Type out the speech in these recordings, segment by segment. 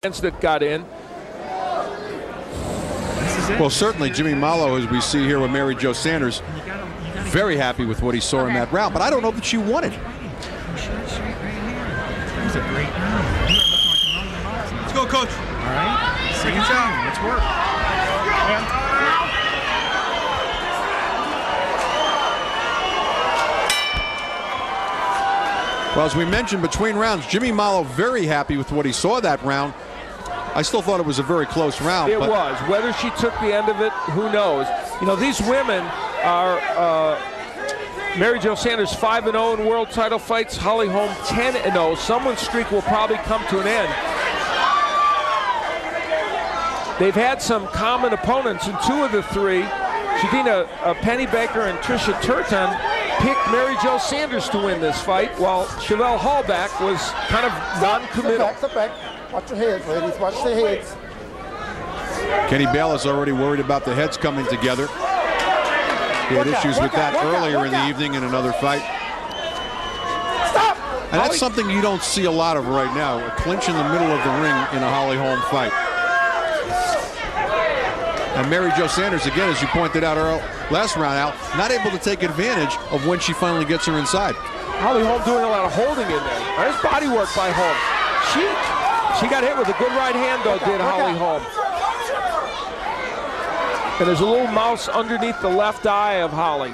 that got in. Well, certainly Jimmy Malo, as we see here with Mary Jo Sanders, very happy with what he saw in that round, but I don't know that she won it. Let's go, coach. All right. Second down. Let's work. Well, as we mentioned between rounds, Jimmy Malo very happy with what he saw that round. I still thought it was a very close round. It was. Whether she took the end of it, who knows? You know, these women are. Uh, Mary Jo Sanders 5 0 in world title fights. Holly Holm 10 0. Someone's streak will probably come to an end. They've had some common opponents, and two of the three, Shadina uh, Pennybaker and Trisha Turton, picked Mary Jo Sanders to win this fight, while Chevelle Hallback was kind of non-committal. Step back, step back. Watch your heads, ladies. Watch the heads. Kenny Bayless is already worried about the heads coming together. He had issues with that earlier in the evening in another fight. Stop! And that's something you don't see a lot of right now, a clinch in the middle of the ring in a Holly Holm fight. And Mary Jo Sanders, again, as you pointed out Earl, last round out, not able to take advantage of when she finally gets her inside. Holly Holm doing a lot of holding in there. There's body work by Holm. She she got hit with a good right hand, though, did Holly Holm. And there's a little mouse underneath the left eye of Holly.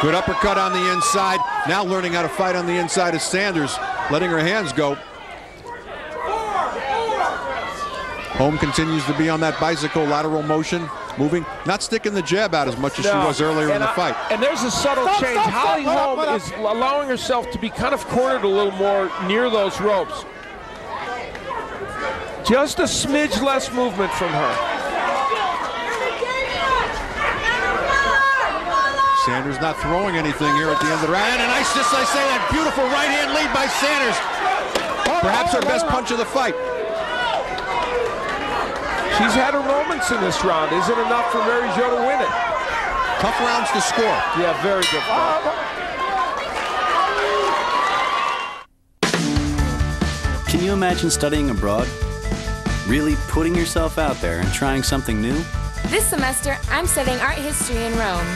Good uppercut on the inside. Now learning how to fight on the inside of Sanders, letting her hands go. Holm continues to be on that bicycle lateral motion, moving, not sticking the jab out as much as No. she was earlier in And the I- fight. And there's a subtle Stop, change. stop, stop. Holly Hold up, Holm up. is allowing herself to be kind of cornered a little more near those ropes. Just a smidge less movement from her. Sanders not throwing anything here at the end of the round. And a nice, just I say that beautiful right hand lead by Sanders. Perhaps her best punch of the fight. She's had her moments in this round. Is it enough for Mary Jo to win it. Tough rounds to score. Yeah, very good. Can you imagine studying abroad? Really putting yourself out there and trying something new? This semester, I'm studying art history in Rome.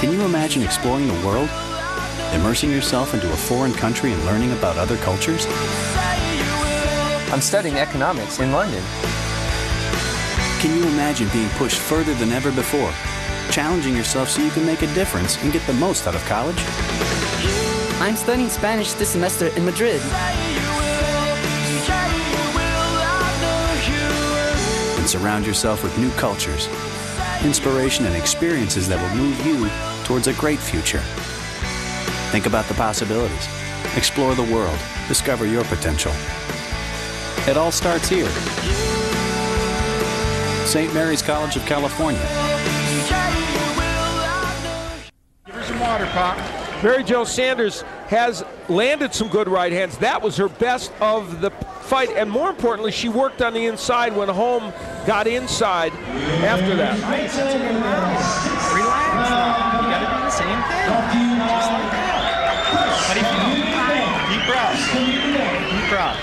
Can you imagine exploring the world? Immersing yourself into a foreign country and learning about other cultures? I'm studying economics in London. Can you imagine being pushed further than ever before? Challenging yourself so you can make a difference and get the most out of college? I'm studying Spanish this semester in Madrid. And surround yourself with new cultures, inspiration, and experiences that will move you towards a great future. Think about the possibilities. Explore the world. Discover your potential. It all starts here. St. Mary's College of California. Give her some water, Pop. Mary Jo Sanders has landed some good right hands. That was her best of the fight, and more importantly, she worked on the inside when Holm got inside after that. Relax. You gotta do the same thing. Just like that. How do you feel? Deep breaths.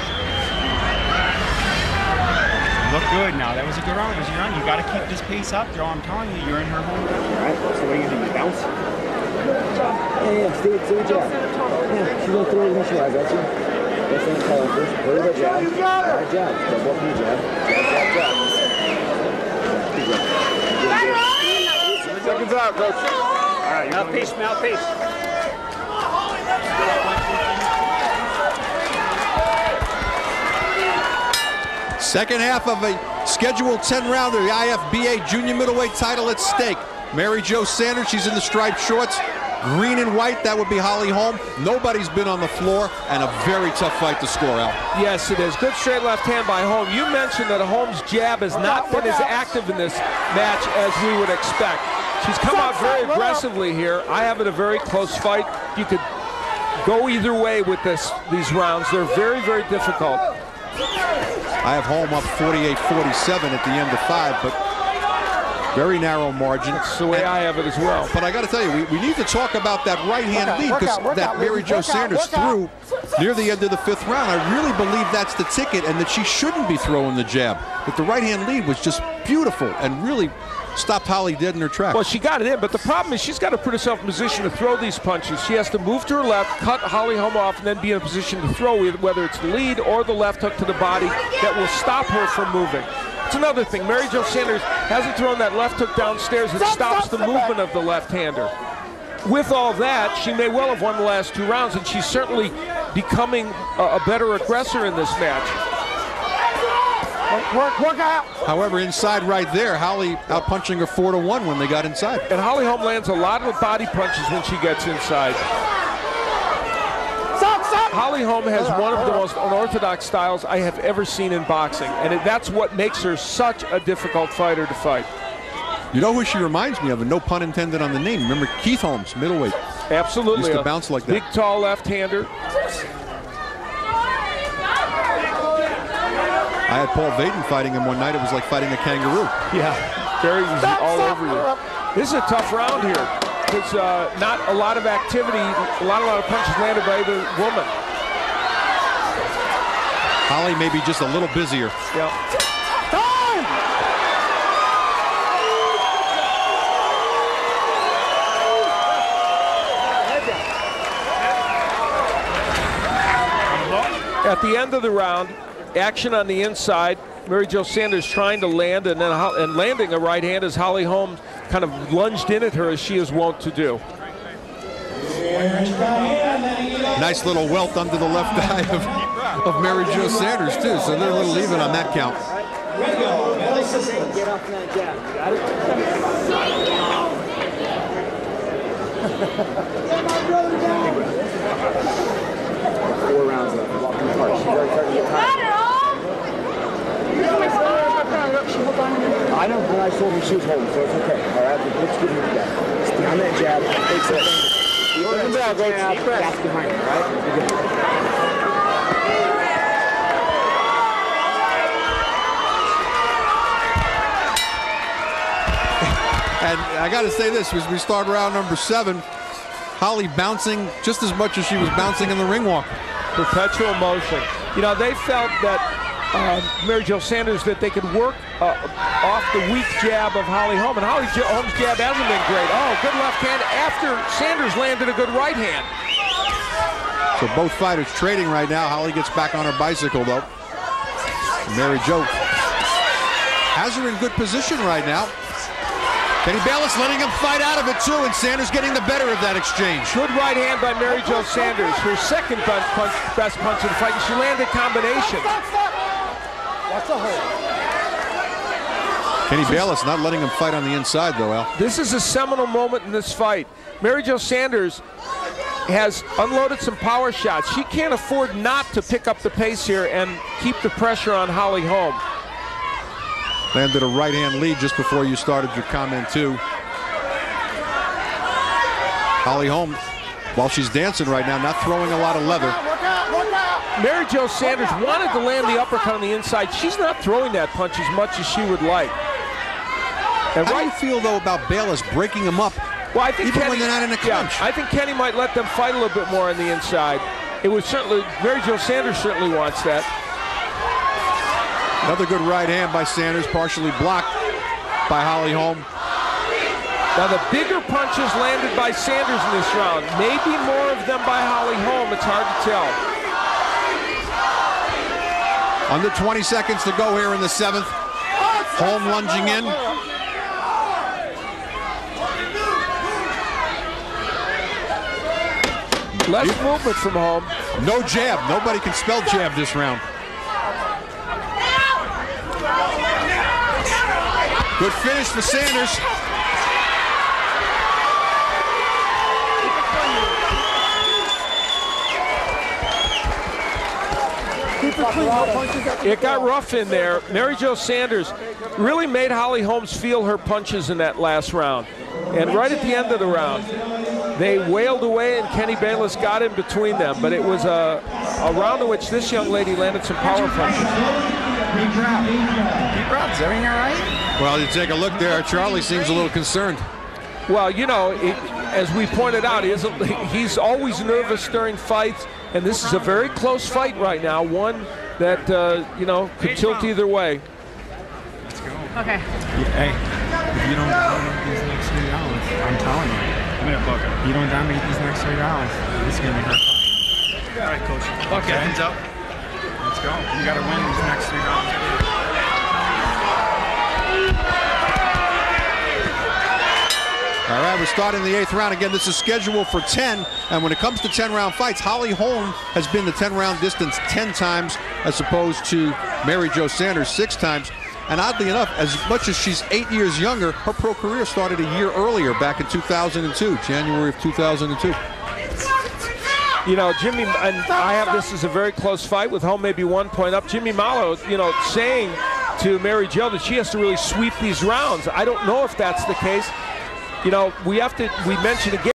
You Look good now. That was a good run. It was your round. You got to keep this pace up, Joe. I'm telling you, you're in her home. All right. So what are you gonna do? You bounce? Yeah, yeah, stay, stay jab. Yeah, she's gonna throw it initially. I got you. That's what I'm calling first. Put her jab. You got it. Right jab. Step up your jab. Jab, jab, jab. Seconds out, coach. All right. Mouthpiece, mouthpiece. Second half of a scheduled 10 rounder, the IFBA junior middleweight title at stake. Mary Jo Sanders, she's in the striped shorts. Green and white, that would be Holly Holm. Nobody's been on the floor, and a very tough fight to score, out. Yes, it is. Good straight left hand by Holm. You mentioned that Holm's jab has not been as active in this match as we would expect. She's come out very aggressively here. I have it a very close fight. You could go either way with this these rounds. They're very, very difficult. I have Holm up 48-47 at the end of five, but Very narrow margin. That's the way I have it as well. But I got to tell you, we, we need to talk about that right hand lead because that Mary Jo Sanders threw near the end of the fifth round. I really believe that's the ticket and that she shouldn't be throwing the jab. But the right hand lead was just beautiful and really stopped Holly dead in her tracks. Well, she got it in, but the problem is she's got to put herself in position to throw these punches. She has to move to her left, cut Holly Holm off, and then be in a position to throw whether it's the lead or the left hook to the body that will stop her from moving. It's another thing. Mary Jo Sanders hasn't thrown that left hook downstairs that stops the movement of the left-hander. With all that, she may well have won the last two rounds, and she's certainly becoming a, a better aggressor in this match. Work, work, work out. However, inside right there, Holly outpunching her four to one when they got inside. And Holly Holm lands a lot of body punches when she gets inside. Stop, stop. Holly Holm has one of the most unorthodox styles I have ever seen in boxing, and that's what makes her such a difficult fighter to fight. You know who she reminds me of, and no pun intended on the name. Remember Keith Holmes, middleweight. Absolutely. Used to bounce like that. Big, tall left-hander. I had Paul Vaden fighting him one night. It was like fighting a kangaroo. Yeah, very easy, Stop, all over you. This is a tough round here. It's uh, not a lot of activity, a lot, a lot of punches landed by the woman. Holly maybe just a little busier. Yeah. Time. At the end of the round, action on the inside. Mary Jo Sanders trying to land and then and landing a right hand as Holly Holmes kind of lunged in at her as she is wont to do. Nice little welt under the left eye of, of Mary Jo Sanders, too. So they're a little even on that count. Get off that jab. Got it? Four rounds left. Walking apart. She's already starting to get tired. I know, and I told her she was holding, so it's okay. All right, let's give her the jab. Stay on that jab. Takes it. Open the jab. That's behind her, all right? And I got to say this as we start round number seven, Holly bouncing just as much as she was bouncing in the ring walk. perpetual motion. You know, they felt that uh, Mary Jo Sanders that they could work uh, off the weak jab of Holly Holm, and Holly Holm's jab hasn't been great. Oh, good left hand after Sanders landed a good right hand. So both fighters trading right now. Holly gets back on her bicycle though. Mary Jo has her in good position right now. Kenny Bayless letting him fight out of it too, and Sanders getting the better of that exchange. Good right hand by Mary Jo Sanders, her second best punch, best punch of the fight, and she landed a combination. Stop, stop. What's the hold? Kenny Bayless not letting him fight on the inside though, Al. This is a seminal moment in this fight. Mary Jo Sanders has unloaded some power shots. She can't afford not to pick up the pace here and keep the pressure on Holly Holm. Landed a right hand lead just before you started your comment too. Holly Holm, while she's dancing right now, not throwing a lot of leather. Work out, work out. Mary Jo Sanders wanted to land the uppercut on the inside. She's not throwing that punch as much as she would like. And How do you feel though about Bayless breaking him up? well, I think even Kenny, when they're not in a yeah. I think Kenny might let them fight a little bit more on the inside. It was certainly Mary Jo Sanders certainly wants that. Another good right hand by Sanders, partially blocked by Holly Holm. Now the bigger punches landed by Sanders in this round. Maybe more of them by Holly Holm. It's hard to tell. Under 20 seconds to go here in the seventh. Holm lunging in. Less movement from Holm. No jab. Nobody can spell jab this round. Good finish for Sanders. Keep it clean. No punches at the It got rough in there. Mary Jo Sanders really made Holly Holmes feel her punches in that last round. And right at the end of the round, they wailed away and Kenny Bayless got in between them. But it was a, a round in which this young lady landed some power punches. Pete Brown, is everything all right? Well, you take a look there. Charlie seems a little concerned. Well, you know, it, as we pointed out, he isn't, he's always nervous during fights, and this is a very close fight right now. One that uh, you know could tilt either way. Let's go. Okay. Hey, if you don't dominate these next three rounds, I'm telling you. I'm gonna book it. You don't dominate these next three rounds, this is gonna be hard. All right, coach. Bucket, Okay. hands up. Let's go. You gotta win these next three rounds. All right, we're starting the eighth round. Again, this is scheduled for 10. And when it comes to 10 round fights, Holly Holm has been the 10 round distance 10 times as opposed to Mary Jo Sanders six times. And oddly enough, as much as she's eight years younger, her pro career started a year earlier, back in 2002, January of 2002. You know, Jimmy, and I have this as a very close fight with Holm maybe one point up. Jimmy Malo, you know, saying to Mary Jo that she has to really sweep these rounds. I don't know if that's the case. You know, we have to, we mentioned again.